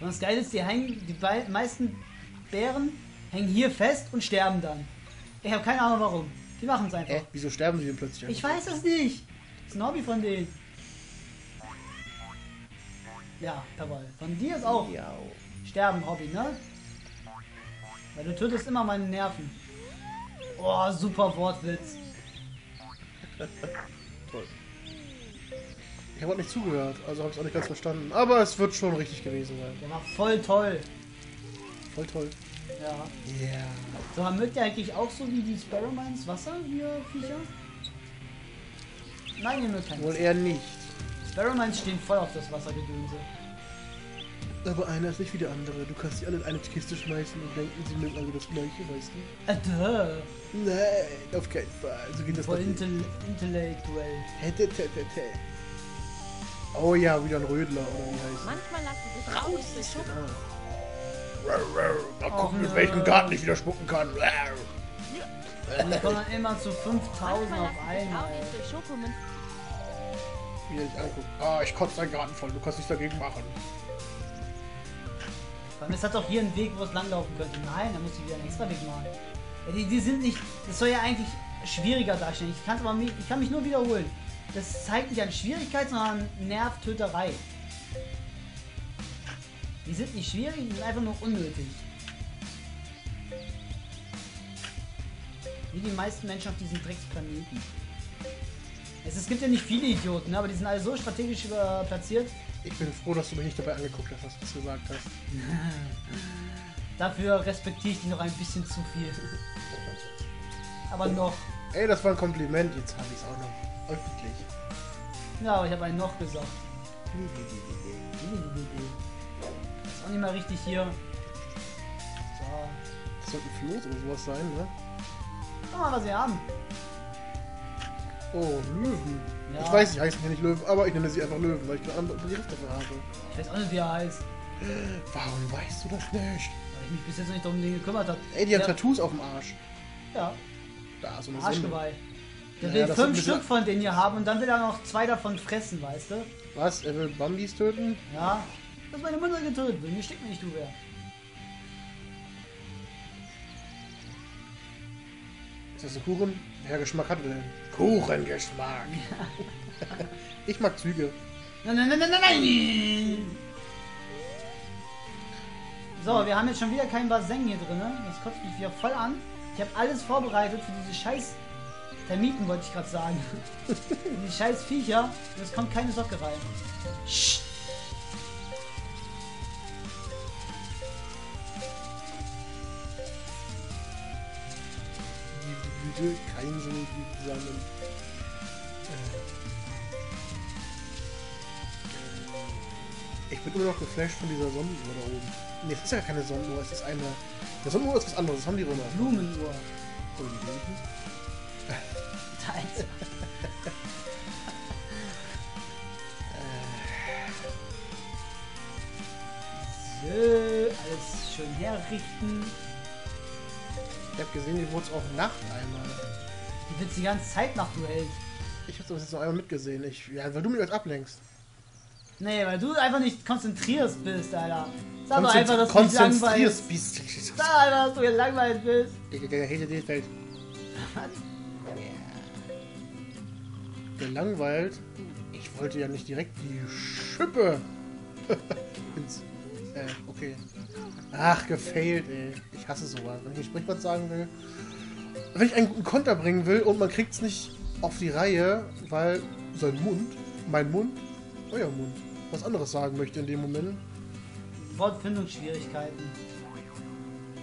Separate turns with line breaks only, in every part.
Und das Geile ist, die hängen, die meisten Bären hängen hier fest und sterben dann. Ich habe keine Ahnung warum. Die machen es einfach.
Hä? Wieso sterben sie denn plötzlich?
Ich weiß es nicht. Das ist ein Hobby von denen. Ja, jawohl. Von dir ist auch
Ja.
Sterben Hobby, ne? Weil du tötest immer meine Nerven. Oh, super Wortwitz.
Toll. Ich habe auch nicht zugehört, also habe ich es auch nicht ganz verstanden. Aber es wird schon richtig gewesen sein.
Der war voll toll.
Voll toll.
Ja.
Ja.
So, mögt ihr eigentlich auch so wie die Sparrowmines Wasser hier, Viecher? Nein, ihr mögt kein
Wohl eher nicht.
Sparrowmines stehen voll auf das Wassergedönse.
Aber einer ist nicht wie der andere. Du kannst sie alle in eine Kiste schmeißen und denken, sie mögen alle das gleiche, weißt du?
Äh, duh.
Nein, auf keinen Fall. So geht das
Voll
nicht.
intell intellektuell.
Hätte, hätte, hätte. Oh ja, wieder ein Rödler, oder wie heißt
Manchmal lassen sich nicht durch Schub.
Mal
gucken,
gucken,
mit welchem
Garten ich wieder spucken kann.
Und die kommen dann immer zu 5000
Manchmal
auf
lassen sich
einmal.
auch.
Wie anguckt. Ah, ich kotze deinen Garten voll. Du kannst nichts dagegen machen.
Es hat doch hier einen Weg, wo es langlaufen könnte. Nein, da muss ich wieder einen extra Weg machen. Ja, die, die sind nicht. Das soll ja eigentlich schwieriger darstellen. Ich kann, aber, ich kann mich nur wiederholen. Das zeigt nicht an Schwierigkeit, sondern an Nervtöterei. Die sind nicht schwierig, die sind einfach nur unnötig. Wie die meisten Menschen auf diesem Drecksplaneten. Es, es gibt ja nicht viele Idioten, ne, aber die sind alle so strategisch über platziert.
Ich bin froh, dass du mich nicht dabei angeguckt hast, was du gesagt hast.
Dafür respektiere ich die noch ein bisschen zu viel. Aber noch.
Ey, das war ein Kompliment. Jetzt habe ich es auch noch. Öffentlich.
Ja, aber ich habe einen noch gesagt. Ist auch nicht mal richtig hier. So.
Das sollte ein Floß oder sowas sein, ne?
Guck mal, was wir haben.
Oh, Löwen.
Ja.
Ich weiß, sie heißen ja nicht Löwen, aber ich nenne sie einfach Löwen, weil ich einen anderen Begriff dafür habe.
Ich weiß auch nicht, wie er heißt.
Warum weißt du das nicht?
Weil ich mich bis jetzt noch nicht darum gekümmert habe.
Ey, die haben Tattoos auf dem Arsch.
ja,
Da, so eine.
Arschgeweih. Der
Ja,
will
ein
fünf Stück von denen hier haben und dann will er noch zwei davon fressen, weißt du?
Was? Er will Bambis töten?
Ja. Du hast meine Mutter getötet. Mir steckt mir nicht, du wer.
Ist das ein Kuchen? Welcher Geschmack hat er denn? Kuchengeschmack. ich mag Züge.
Nein, nein, nein, nein, nein, nein! So, wir haben jetzt schon wieder kein Basen hier drin. Das kotzt mich wieder voll an. Ich habe alles vorbereitet für diese scheiß Termiten, wollte ich gerade sagen. diese scheiß Viecher. Und es kommt keine Socke rein.
Die Blüte, kein Sinn zusammen. Äh. Ich bin immer noch geflasht von dieser Sonnenuhr da oben. Ne, es ist ja keine Sonnenuhr, es ist eine. Eine Sonnenuhr ist was anderes, das haben die Römer.
Blumenuhr.
Oh, die Blumen?
Alles schön herrichten.
Ich hab gesehen, die wurde es auch Nacht einmal.
Die wird die ganze Zeit nach du hältst.
Ich hab das jetzt noch einmal mitgesehen. Ich, ja, weil du mich jetzt ablenkst.
Nee, weil du einfach nicht konzentrierst bist, Alter. Sag doch einfach, dass du
Konzentrierst bist.
Sag einfach, dass du gelangweilt bist.
Der Hete Defeld. Gelangweilt. Ich wollte ja nicht direkt die Schippe ins. Äh, okay. Ach, gefailt, ey. Ich hasse sowas. Wenn ich ein Sprichwort sagen will. Wenn ich einen guten Konter bringen will und man kriegt es nicht auf die Reihe, weil sein Mund, mein Mund, euer Mund, was anderes sagen möchte in dem Moment.
Wortfindungsschwierigkeiten.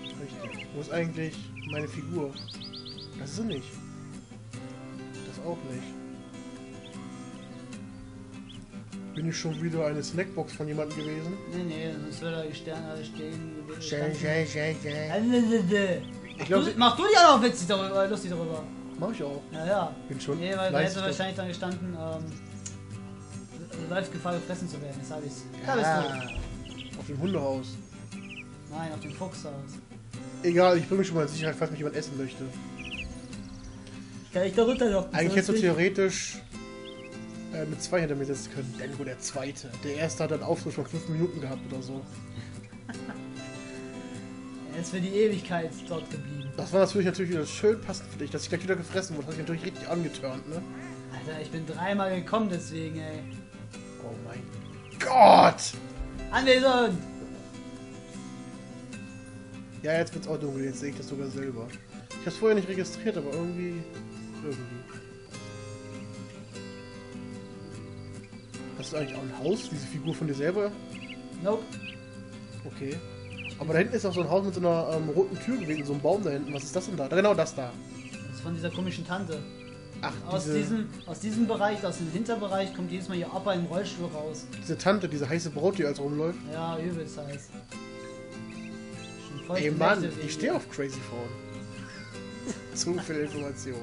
Richtig. Wo ist eigentlich meine Figur? Das ist sie nicht. Das auch nicht. Bin ich schon wieder eine Snackbox von jemandem gewesen?
Nee, nee, sonst würde er Sterne stehen.
Schön, schön, schön, schön.
Ich
glaub,
du, mach du dich auch noch witzig darüber, äh, lustig darüber.
Mach ich auch.
Ja, ja.
Bin schon
Nee, weil da hätte wahrscheinlich dann gestanden, ähm, läuft Gefahr gefressen zu werden. Jetzt hab ich's. Da bist
Ja,
du.
auf dem Hundehaus.
Nein, auf dem Fuchshaus.
Egal, ich bringe mich schon mal in Sicherheit, falls mich jemand essen möchte.
Kann ich da runterlocken?
Eigentlich hättest du theoretisch äh, mit zwei hinter mir setzen können. Dengo der Zweite. Der Erste hat einen Auftritt von fünf Minuten gehabt oder so.
Er ist für die Ewigkeit dort geblieben.
Das war natürlich natürlich wieder schön passend für dich, dass ich gleich wieder gefressen wurde. Das hat mich natürlich richtig angetörnt, ne?
Alter, ich bin dreimal gekommen deswegen, ey.
Oh mein Gott!
Anwesend!
Ja, jetzt wird's auch dunkel, jetzt sehe ich das sogar selber. Ich hab's vorher nicht registriert, aber irgendwie. Irgendwie. Hast du eigentlich auch ein Haus, diese Figur von dir selber?
Nope.
Okay. Aber da hinten ist auch so ein Haus mit so einer ähm, roten Tür gewesen, so ein Baum da hinten. Was ist das denn da? Genau das da.
Das ist von dieser komischen Tante.
Ach,
Aus,
diese,
diesem, aus diesem Bereich, aus dem Hinterbereich, kommt jedes Mal ihr Opa im Rollstuhl raus.
diese Tante, diese heiße Braut, die als rumläuft.
Ja, übelst heiß.
Ey Mann,
Nächte
ich stehe auf Crazy Frauen. Zu viel Information.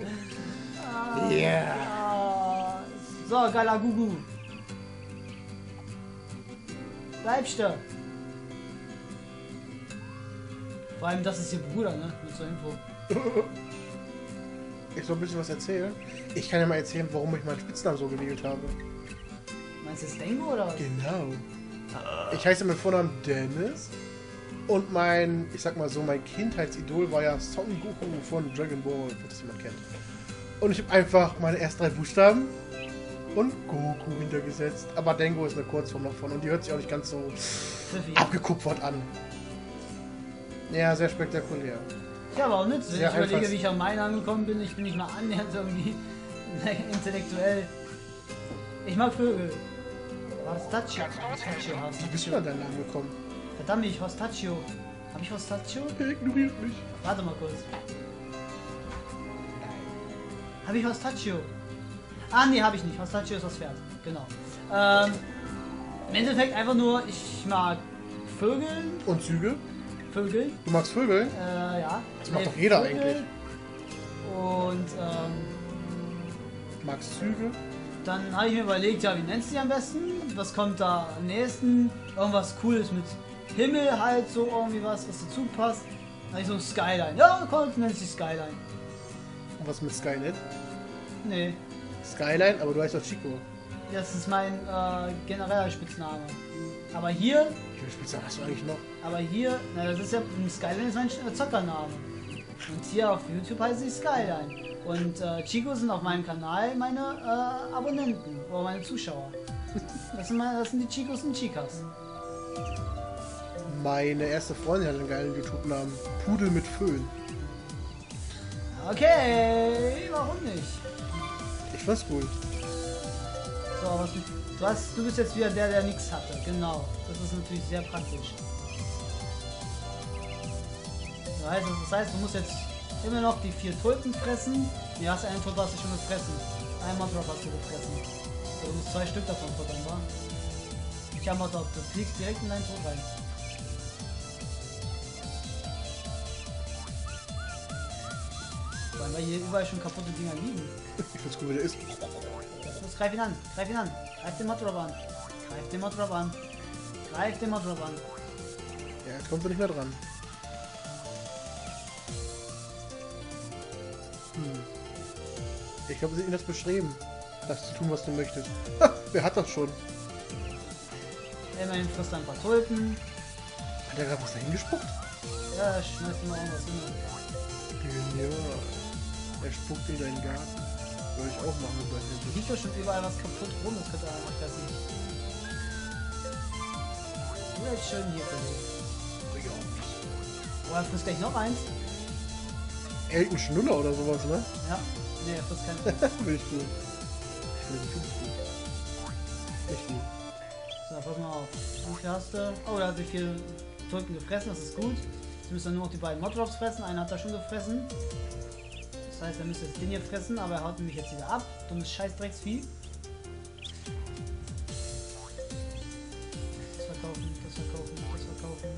Ah,
Yeah.
ah. So, geiler Bleibst du? Vor allem, das ist ihr Bruder, ne? Nur zur Info.
Ich soll ein bisschen was erzählen. Ich kann ja mal erzählen, warum ich meinen Spitznamen so gewählt habe.
Meinst du das Dengo oder was?
Genau. Ich heiße mit Vornamen Dennis. Und mein, ich sag mal so, mein Kindheitsidol war ja Son Goku von Dragon Ball, falls das jemand kennt. Und ich habe einfach meine ersten drei Buchstaben und Goku hintergesetzt. Aber Dengo ist eine Kurzform davon und die hört sich auch nicht ganz so abgekupfert an. Ja, sehr spektakulär.
Ja, aber auch nützlich.
Sehr
ich überlege, wie ich am Main angekommen bin. Ich bin nicht mal annähernd irgendwie intellektuell. Ich mag Vögel. Hostaccio. Hostaccio,
Wie bist du an deinen Namen gekommen?
Verdammt, ich Hostaccio. Hab ich Hostaccio?
Er ignoriert mich.
Warte mal kurz. Habe ich Hostaccio? Ah, nee, habe ich nicht. Hostaccio ist das Pferd. Genau. Ähm, Im Endeffekt einfach nur, ich mag Vögel.
Und Züge?
Vögel.
Du magst Vögel?
Äh, ja.
Das macht doch jeder eigentlich.
Und ähm,
Magst Züge?
dann habe ich mir überlegt, ja, wie nennst du die am besten? Was kommt da am nächsten? Irgendwas Cooles mit Himmel halt, so irgendwie was, was dazu passt. Dann so ein Skyline. Ja, komm, nennst die Skyline.
Und was mit Skynet?
Nee,
Skyline, aber du heißt doch Chico.
das ist mein äh, genereller Spitzname. Aber hier,
viele Spitznamen hast du eigentlich noch?
aber hier, na, das ist ja, Skyline ist mein äh, Zockername. Und hier auf YouTube heißt sie Skyline. Und äh, Chico sind auf meinem Kanal meine äh, Abonnenten oder meine Zuschauer. Das sind, meine, das sind die Chicos und Chicas.
Meine erste Freundin hat einen geilen YouTube-Namen. Pudel mit Föhn.
Okay, warum nicht?
Ich fand's cool.
So, was, du, hast, du bist jetzt wieder der, der nichts hatte. Genau. Das ist natürlich sehr praktisch. Das heißt, das heißt, du musst jetzt immer noch die vier Tulpen fressen. Nee, hast einen Tulpen hast du schon gefressen. Einen Montrop hast du gefressen. So, du musst zwei Stück davon futtern, wa? Ich habe Montrop, du fliegst direkt in deinen Tod rein. Weil hier überall schon kaputte Dinger liegen.
Ich find's cool, wie der ist.
Los, greif ihn an. Greif ihn an. Greif den Motorrad an. Greif den Motorrad an. Greif den Motorrad an.
Ja, jetzt kommt er nicht mehr dran. Hm. Ich glaube, sie hat ihn das beschrieben, das zu tun, was du möchtest. Ha, wer hat das schon?
Immerhin frisst er ein paar Tulpen.
Hat er gerade was dahin gespuckt?
Ja, schmeißt immer irgendwas hin.
Genial. Er spuckt in deinen Garten. Würde ich auch machen,
Hier
den
liegt doch schon überall was kaputt rum. Das könnte einfach fressen. Du jetzt schön hier versucht. Oh, er frisst gleich noch eins.
Elton Schnuller oder sowas, ne?
Ja. Nee, er frisst keinen.
Finde ich cool. Ich finde die gut. Echt gut.
So, pass mal auf. Viel hast du? Oh, er hat die vier Tulpen gefressen, das ist gut. Jetzt müssen wir nur noch die beiden Moddrops fressen. Einen hat er schon gefressen. Das heißt, er müsste jetzt den hier fressen, aber er haut nämlich jetzt wieder ab. Dummes Scheißdrecksvieh. Das verkaufen, das verkaufen, das verkaufen.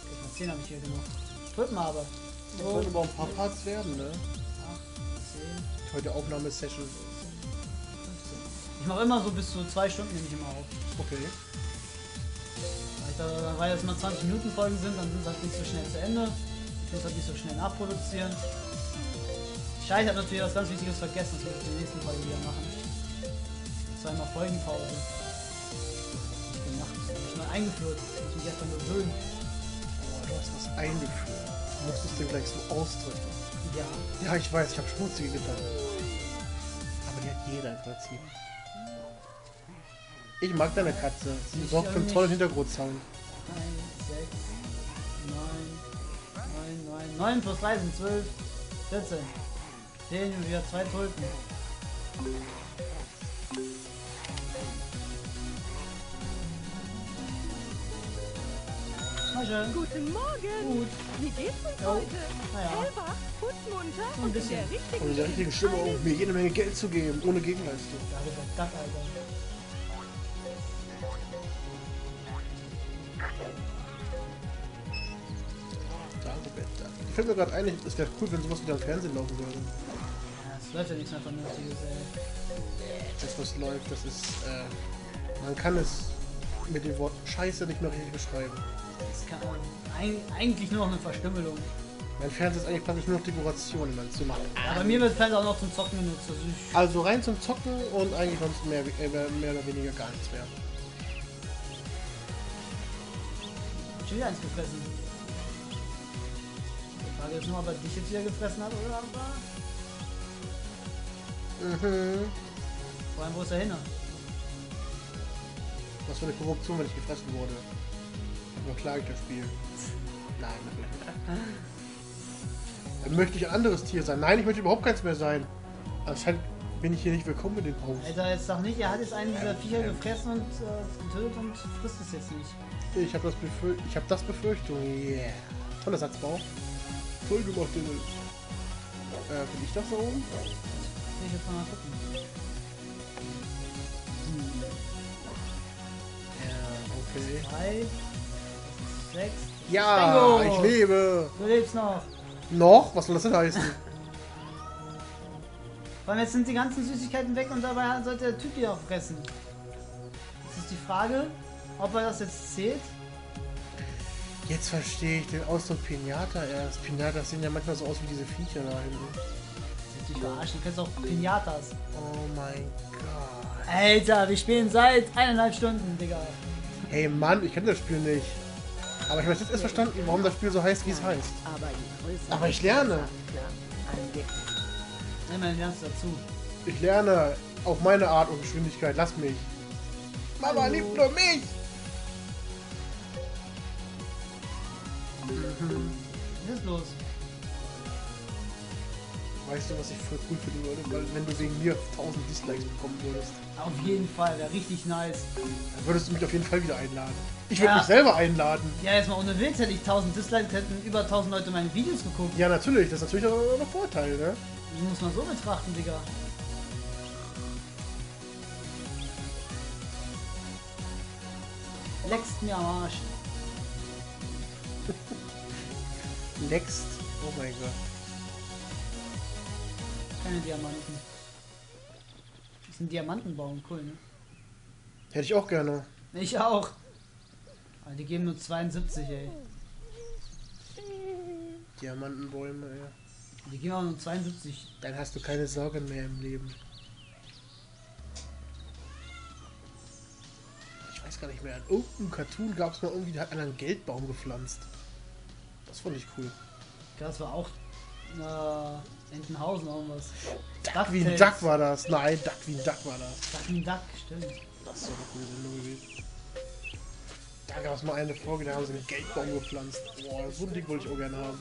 Okay, mal 10 habe ich hier genug. Tulpen aber.
Das sollte aber ein paar Parts werden, ne?
8, 10,
Heute Aufnahmesession.
15. Ich mache immer so bis zu zwei Stunden nehme ich immer auf.
Okay.
Weil ich Da, weil das mal 20 Minuten Folgen sind, dann sind sie halt nicht so schnell zu Ende. Ich muss halt nicht so schnell nachproduzieren. Scheiße, ich habe natürlich was ganz Wichtiges vergessen, das muss ich in der nächsten Folge wieder machen. Zweimal Folgenpause. Ich das habe ich neu eingeführt. Ich muss mich einfach nur gewöhnen.
Oh, du hast was eingeführt. Du musst es dir gleich so ausdrücken.
Ja.
Ja, ich weiß, ich habe schmutzige Gedanken. Aber die hat jeder im Prinzip. Ich mag deine Katze. Sie
Ich
sorgt für einen tollen. Hintergrundsound.
1, 6, 9, 9, 9, 9 plus 3 sind 12, 14. Sehen wir wieder zwei Tulpen.
Guten Morgen.
Gut.
Wie geht's uns
Jo.
heute?
Naja.
Hellwach, putzmunter
ein
und in der richtigen
Und in der richtigen Stimme auch mir jede Menge Geld zu geben, ohne Gegenleistung.
Da wird der Duck, Alter.
Fällt mir gerade ein, es wäre cool, wenn sowas wieder im Fernsehen laufen würde.
Ja, es läuft ja nichts mehr Vernünftiges, ey.
Das, was läuft, das ist, äh, man kann es mit dem Wort Scheiße nicht mehr richtig beschreiben.
Das kann ein, eigentlich nur noch eine Verstümmelung.
Mein Fernseher ist eigentlich praktisch nur noch Dekoration, man so macht.
Ja, bei mir wird Fernseher auch noch zum Zocken genutzt. Also
Also rein zum Zocken und eigentlich sonst mehr, äh, mehr, oder weniger gar nichts mehr.
wieder eins gefressen. Frage ist nur, ob er dich jetzt wieder gefressen hat oder aber.
Mhm.
Vor allem, wo ist er hin?
Was für eine Korruption, wenn ich gefressen wurde. Dann klage ich das Spiel. Nein. Dann möchte ich ein anderes Tier sein. Nein, ich möchte überhaupt keins mehr sein. Anscheinend bin ich hier nicht willkommen in den Haus.
Alter, jetzt sag nicht, er hat jetzt einen dieser Viecher gefressen und äh, getötet und frisst es jetzt nicht.
Ich habe das, Befür ich hab das Befürchtung. Yeah. Toller Satzbau. Voll gemacht, Dennis. Äh, bin ich das da oben?
Ich jetzt mal gucken.
Ja, okay.
Drei, sechs.
Ja,
Bingo!
ich lebe.
Du lebst noch.
Noch? Was soll das denn heißen?
Vor allem jetzt sind die ganzen Süßigkeiten weg und dabei sollte der Typ die auch fressen. Das ist die Frage, ob er das jetzt zählt.
Jetzt verstehe ich den Ausdruck Pinata erst. Pinatas sehen ja manchmal so aus wie diese Viecher da hinten.
Ist dich verarschen, du kennst auch Pinatas.
Oh mein Gott.
Alter, wir spielen seit eineinhalb Stunden, Digga.
Hey Mann, ich kenne das Spiel nicht. Aber ich habe jetzt erst verstanden, warum das Spiel so heißt, wie es heißt.
Aber
ich lerne.
Angeblich
Immerhin lernst du dazu.
Ich lerne auf meine Art und Geschwindigkeit. Lass mich. Mama liebt nur mich.
Was ist los?
Weißt du, was ich voll cool finden würde? Weil wenn du wegen mir 1000 Dislikes bekommen würdest,
Auf jeden Fall, wäre richtig nice.
dann würdest du mich auf jeden Fall wieder einladen. Ich würde
Ja.
mich selber einladen.
Ja, jetzt mal ohne Witz, hätte ich 1000 Dislikes, hätten über 1000 Leute meine Videos geguckt.
Ja, natürlich. Das ist natürlich auch ein Vorteil, ne?
Das muss man so betrachten, Digga. Leckst mir am Arsch.
Next. Oh mein Gott.
Keine Diamanten. Das ist ein Diamantenbaum, cool, ne?
Hätte ich auch gerne.
Ich auch. Aber die geben nur 72, ey.
Diamantenbäume, ja.
Die geben auch nur 72.
Dann hast du keine Sorgen mehr im Leben. Weiß gar nicht mehr. In irgendeinem Cartoon gab es mal irgendwie, da hat einer einen Geldbaum gepflanzt. Das fand ich cool.
Das war auch äh, Entenhausen irgendwas.
Duck wie ein. Duck war das. Nein, Duck wie ein Duck war das.
Duck wie ein Duck, stimmt.
Das ist so eine coole Sendung gewesen. Da gab es mal eine Folge, da haben sie einen Geldbaum gepflanzt. Boah, so ein Ding wollte ich auch gerne haben.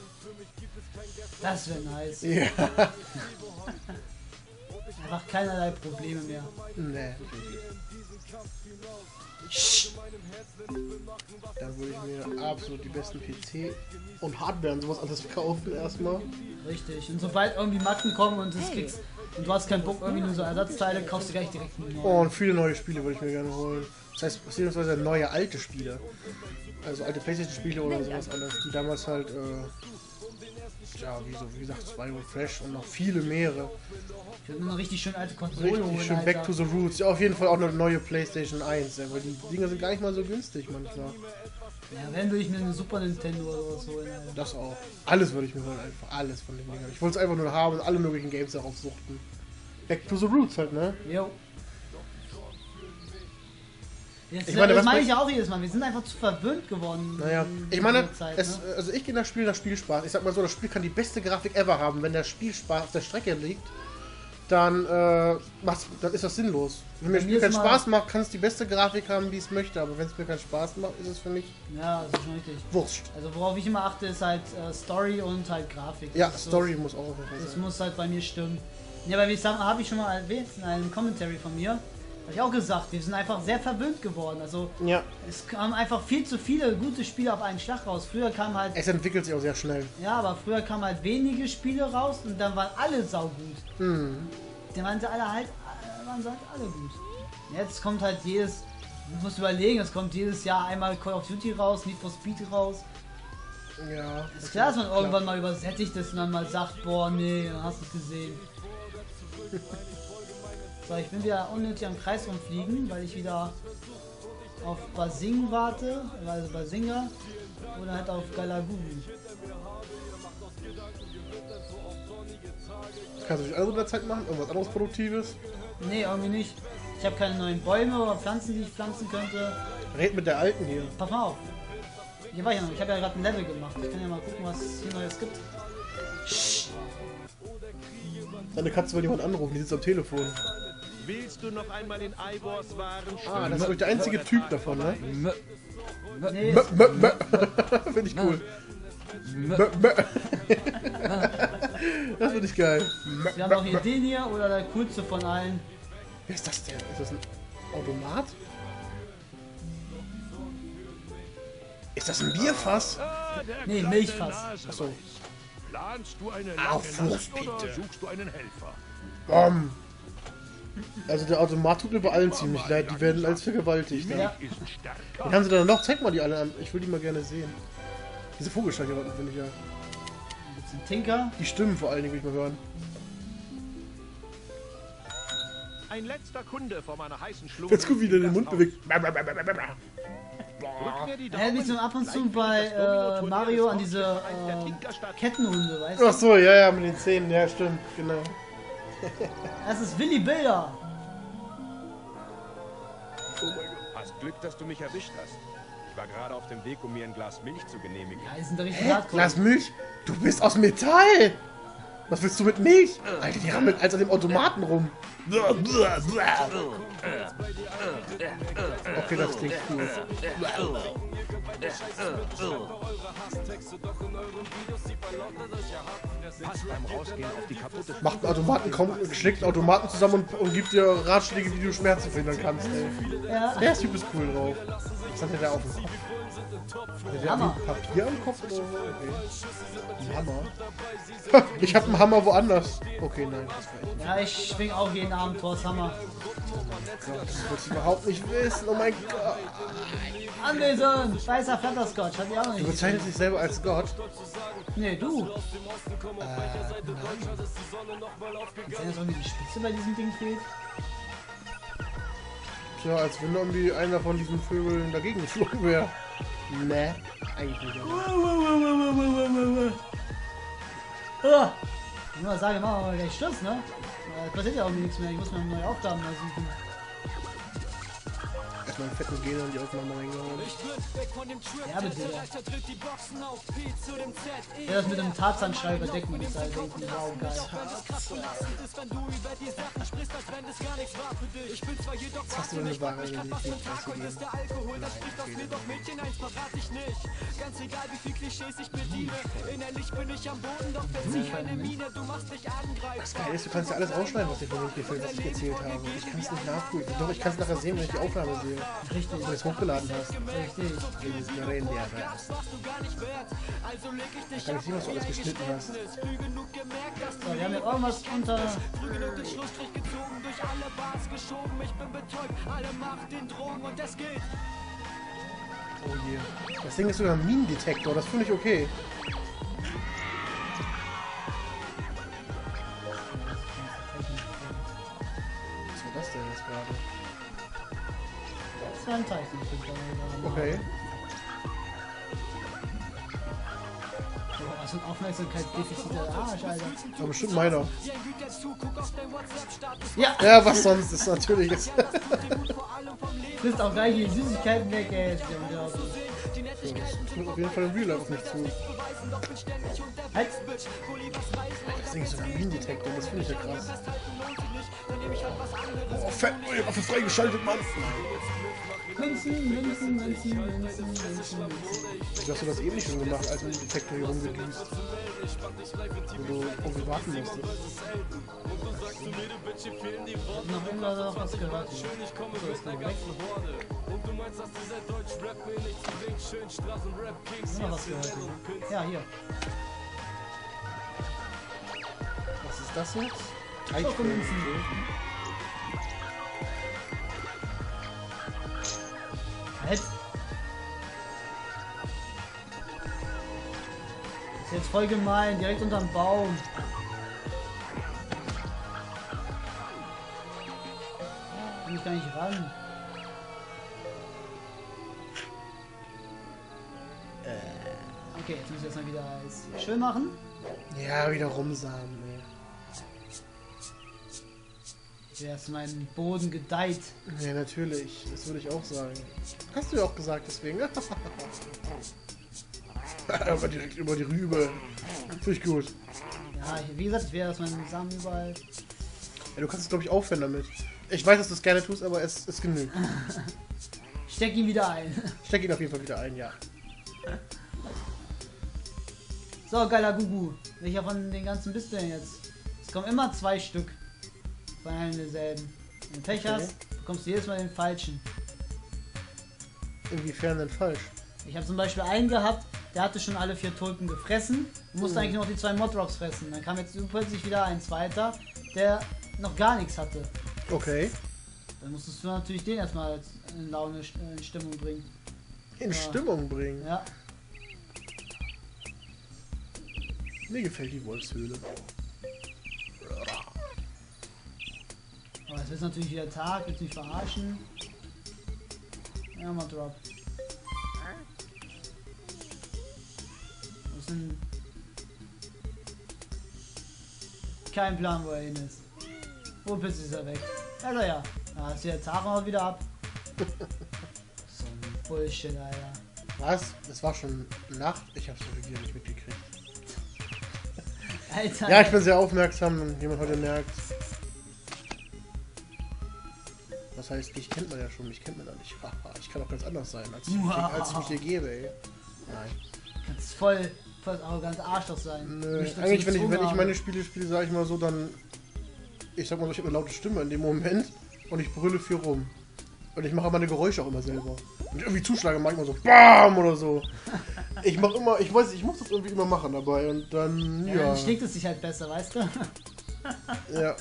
Das wäre nice.
Ja.
Einfach keinerlei Probleme mehr.
nee. Dann würde ich mir absolut die besten PC und Hardware und sowas alles kaufen erstmal.
Richtig. Und sobald irgendwie Macken kommen und es kriegst und du hast keinen Bock, irgendwie nur so Ersatzteile, kaufst du gleich direkt einen neuen.
Oh, und viele neue Spiele würde ich mir gerne holen. Das heißt, beziehungsweise neue alte Spiele. Also alte Playstation-Spiele oder sowas alles, die damals halt, äh, ja, wie, so, wie gesagt, Spyro Fresh und noch viele mehrere.
Ich würde eine richtig schön alte Konsole holen,
Richtig schön
Alter.
back to the roots. Ja, auf jeden Fall auch eine neue Playstation 1, ja, weil die Dinger sind gar nicht mal so günstig manchmal.
Ja, wenn würde ich mir eine Super Nintendo oder sowas holen. Alter.
Das auch. Alles würde ich mir holen, einfach. Alles von den Dingern. Ich wollte es einfach nur haben und alle möglichen Games darauf suchten. Back to the Roots halt, ne?
Jo. Jetzt,
Ich meine,
das meine ich ja auch jedes Mal. Wir sind einfach zu verwöhnt geworden.
Naja, ich meine,
Zeit,
es,
ne?
also ich gehe das Spiel nach Spielspaß. Ich sag mal so, das Spiel kann die beste Grafik ever haben. Wenn der Spielspaß auf der Strecke liegt, dann, äh, dann ist das sinnlos. Wenn mir das Spiel keinen Spaß macht, kann es die beste Grafik haben, wie es möchte. Aber wenn es mir keinen Spaß macht, ist es für mich
Ja, das ist schon richtig.
Wurscht.
Also worauf ich immer achte, ist halt äh, Story und halt Grafik.
Ja,
Das ist so-
Story muss auch auf jeden Fall
Das
sein.
muss halt bei mir stimmen. Ja, aber wie ich sage, habe ich schon mal erwähnt in einem Commentary von mir. Habe ich auch gesagt, wir sind einfach sehr verwöhnt geworden. Also
Ja,
es kamen einfach viel zu viele gute Spiele auf einen Schlag raus. Früher kam halt,
es entwickelt sich auch sehr schnell.
ja, aber früher kamen halt wenige Spiele raus und dann waren alle saugut.
Hm.
Die waren sie alle halt, äh, waren sie halt alle gut. Jetzt kommt halt jedes, du musst überlegen, es kommt jedes Jahr einmal Call of Duty raus, Need for Speed raus.
Ja.
Ist klar, dass man irgendwann mal übersättigt ist und dann mal sagt, boah, nee, dann hast du es gesehen. So, ich bin wieder unnötig am Kreis rumfliegen, weil ich wieder auf Basing warte, also Basinga oder halt auf Galagugi.
Das kannst du nicht alles in der Zeit machen? Irgendwas anderes Produktives?
Nee, irgendwie nicht. Ich habe keine neuen Bäume oder Pflanzen, die ich pflanzen könnte.
Red mit der Alten hier.
Pass mal auf. Hier war ich noch. Ich habe ja gerade ein Level gemacht. Ich kann ja mal gucken, was es hier Neues gibt.
Deine Katze will jemand anrufen, die sitzt am Telefon.
Willst du noch einmal in Ivors Waren
Ah, das ist glaube ich der einzige Typ davon, ne?
Nee.
Finde ich cool. Das finde ich geil.
Wir haben noch hier den hier oder der coolste von allen.
Wer ist das denn? Ist das ein Automat? Ist das ein Bierfass?
Nee, Milchfass.
Achso.
Planst du eine Nacht oder
bitte.
suchst du einen Helfer?
Bom. Also der Automat tut mir bei allen ziemlich leid. Die werden als vergewaltigt.
Ja.
Wen haben sie da noch? Zeig mal die alle an. Ich will die mal gerne sehen. Diese Vogelsteigerratten finde ich ja.
Gibt's einen Tinker.
Die Stimmen vor allen Dingen will ich mal hören.
Ein letzter Kunde vor meiner heißen Schlucht.
Jetzt guck wieder den Mund bewegt.
Er hat mich so ab und zu bei äh, Mario an diese äh, Kettenhunde, weißt du?
Ach so, ja, ja, mit den Zähnen. Ja, stimmt. Genau.
Das ist Willy Bilder.
Hast Glück, dass du mich erwischt hast. Ich war gerade auf dem Weg, um mir ein Glas Milch zu genehmigen.
Ja, sind doch richtig hardcore.
Glas Milch? Du bist aus Metall! Was willst du mit Milch? Alter, die rammeln als an dem Automaten rum. Okay, das klingt cool. Macht einen Automaten, kommt, schlägt einen Automaten zusammen und, und gibt dir Ratschläge, wie du Schmerzen verhindern kannst, ey.
Ja.
Der Typ ist cool drauf. Was hat der da auf dem Kopf?
Hammer.
ein Papier am Kopf oder so? Okay. Ein Hammer. Ich hab einen Hammer woanders. Okay, nein, das war echt
Ja, ich schwing auch jeden Abend Thors Hammer.
Gott, das willst du überhaupt nicht wissen. Oh mein Gott.
Anwesend! Weißer Flatterscotch, hat die auch noch
Du
nicht.
bezeichnest dich selber als Gott.
Nee, du. Kannst du dass irgendwie die Spitze bei diesem Ding fehlt?
Tja, als wenn irgendwie einer von diesen Vögeln dagegen geflogen wäre. Ne, eigentlich nicht.
Ah, ich muss mal sagen, machen wir mal gleich Schluss, ne? Äh, passiert ja auch nichts mehr. Ich muss mir neue Aufgaben mal suchen.
Erstmal einen fetten Gene in die Aufnahme reingehauen.
Ja, bitte. Ich will das mit dem Tarzanschrei überdecken und das halt irgendwie wow geil.
Jetzt hast du deine wahre Identität preiszugeben. Das Geile ist, du kannst ja alles rausschneiden, was dir von nicht gefällt, was ich erzählt habe. Ich kann es nicht nachprüfen. Doch, ich kann es nachher sehen, wenn ich die Aufnahme sehe.
Richtig,
Wenn du es hochgeladen hast.
richtig.
Dieses Reden der Da kann ich sehen, was du alles geschnitten hast.
So, wir haben ja irgendwas unter.
Oh je. Das Ding ist sogar ein Minendetektor, das finde ich okay.
Sternzeichen.
Okay.
Also was sind Aufmerksamkeitsdefizite? Arsch, Alter.
Aber bestimmt meiner.
Ja.
Ja, was sonst ist natürlich. Ist
auch gleich die Süßigkeiten weg, ey.
Das kommt auf jeden Fall im Real Life mich zu.
Halt!
Das Ding ist so ein Mini-Detector, das finde ich ja krass. Oh, neue Waffe freigeschaltet, Mann!
Münzen, Münzen, Münzen, Münzen, Münzen.
Du hast du das eben nicht schon gemacht, als mit dem Detektor hier rumgedüst. Wo du irgendwie warten musstest.
Noch immer noch was gehört. So, ist noch weg. Immer was gehört. hier. Ja, hier.
Was ist das jetzt?
Schokomünzen. Halt! Ist jetzt voll gemein, direkt unterm Baum. Komm ich gar nicht ran. Okay, jetzt muss ich erstmal wieder alles schön machen.
Ja, wieder rumsamen, ey.
Der ist mein Boden gedeiht.
Ja, natürlich. Das würde ich auch sagen. Hast du ja auch gesagt, deswegen. Aber direkt über die Rübe. Finde ich gut.
Ja, wie gesagt, ich wäre, dass mein Samen überall.
Ja, du kannst es, glaube ich, aufhören damit. Ich weiß, dass du es gerne tust, aber es, es genügt.
Steck ihn wieder ein.
Steck ihn auf jeden Fall wieder ein, ja.
So, geiler Gugu. Welcher von den ganzen bist du denn jetzt? Es kommen immer zwei Stück. Von einem derselben. Wenn du Pech
Okay.
hast, bekommst du jedes Mal den falschen.
Inwiefern denn falsch?
Ich habe zum Beispiel einen gehabt, der hatte schon alle vier Tulpen gefressen und musste
Mhm.
eigentlich noch die zwei Modrocks fressen. Dann kam jetzt plötzlich wieder ein zweiter, der noch gar nichts hatte.
Okay.
Dann musstest du natürlich den erstmal in Laune, äh, in Stimmung bringen.
In
Ja.
Stimmung bringen.
Ja,
Mir gefällt die Wolfshöhle.
aber es wird natürlich wieder Tag, du mich verarschen? Ja, mal Drop. Ist denn... Kein Plan, wo er hin ist. Wo plötzlich ist er weg? Da ist er ja. Da ist der Tag auch wieder ab. so ein Bullshit, Alter.
Was? Es war schon Nacht. Ich hab's wieder nicht mitgekriegt.
Alter.
Ja, ich bin sehr aufmerksam und jemand heute merkt. Das heißt, dich kennt man ja schon, mich kennt man ja nicht. Ich kann auch ganz anders sein, als ich, mich, dir- als ich mich dir gebe, ey. Nein.
kannst voll, voll arrogant Arschloch sein.
Nö, eigentlich, wenn ich, wenn ich meine Spiele spiele, sage ich mal so, dann. Ich sag mal so, ich habe eine laute Stimme in dem Moment und ich brülle viel rum. Und ich mache meine Geräusche auch immer selber. Und ich irgendwie zuschlage, mache ich mal so BAM oder so. Ich mache immer, ich weiß, ich muss das irgendwie immer machen dabei und dann,
Ja,
ja.
dann schlägt es sich halt besser, weißt du?
Ja,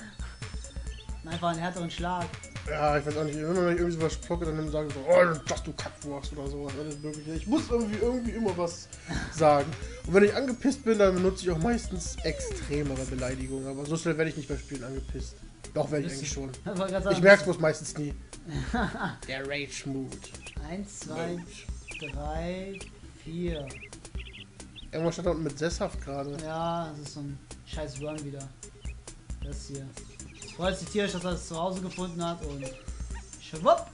Einfach einen härteren Schlag.
ja, ich weiß auch nicht, wenn ich irgendwie sowas plocke, dann sage ich so, oh, das du Kackwurst oder sowas, alles mögliche. Ich muss irgendwie, irgendwie immer was sagen. Und wenn ich angepisst bin, dann benutze ich auch meistens extremere Beleidigungen. Aber so schnell werde ich nicht bei Spielen angepisst. Doch, werde ich eigentlich schon.
Ich
merke es bloß meistens nie. Der Rage-Mood.
Eins, zwei, drei, vier.
Irgendwas stand unten mit sesshaft gerade.
Ja, das ist so ein scheiß Run wieder. Das hier. Es freut sich tierisch, dass er es zu Hause gefunden hat und schwupp.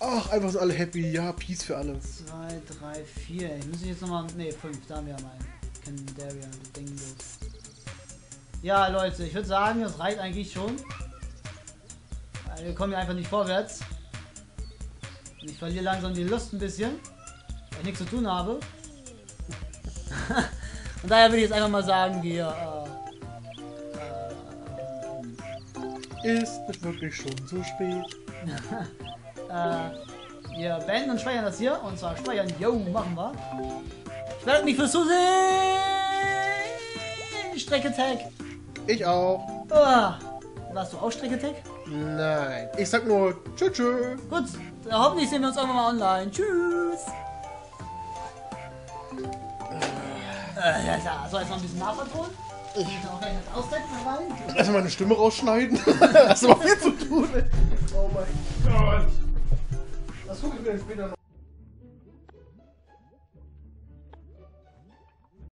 Ach, einfach sind alle happy. Ja, Peace für alle.
Zwei, drei, vier. Ich muss jetzt nochmal. Ne, fünf. Da haben wir mal einen. Candaria, Ding los. Ja, Leute, ich würde sagen, das reicht eigentlich schon. Weil Wir kommen hier einfach nicht vorwärts. Und ich verliere langsam die Lust ein bisschen, weil ich nichts zu tun habe. Und daher würde ich jetzt einfach mal sagen, wir äh,
Ist es wirklich schon so spät?
äh, wir beenden und speichern das hier. Und zwar speichern, yo, machen wir. Ich bedanke mich fürs Zusehen. Strecke Tag.
Ich auch.
Ah, warst du auch Strecke Tag?
Nein. Ich sag nur tschö tschö.
Gut, äh, hoffentlich sehen wir uns irgendwann mal online. Tschüss. Äh, ja, klar. Soll ich noch ein bisschen nachvertonen? Ich kann auch gleich das aussetzen rein.
Erstmal meine Stimme rausschneiden. Hast du noch viel zu tun. ey. Oh mein Gott. Das gucke ich mir später noch